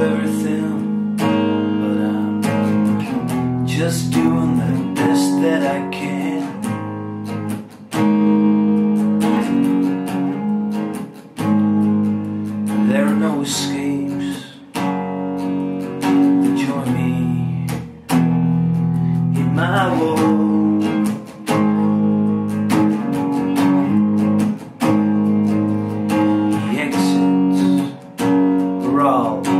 everything, but I'm just doing the best that I can. There are no escapes. Join me in my world.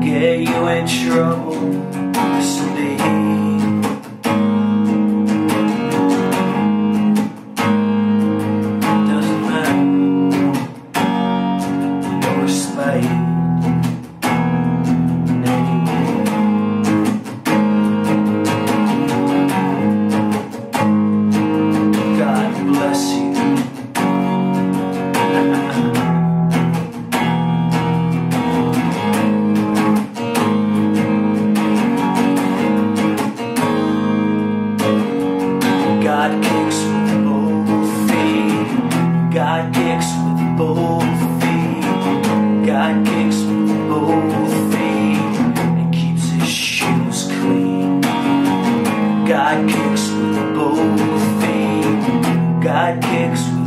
Get you in trouble to Doesn't matter. Bless you. God kicks with both feet. God kicks with both feet. And keeps his shoes clean. God kicks with both feet. God kicks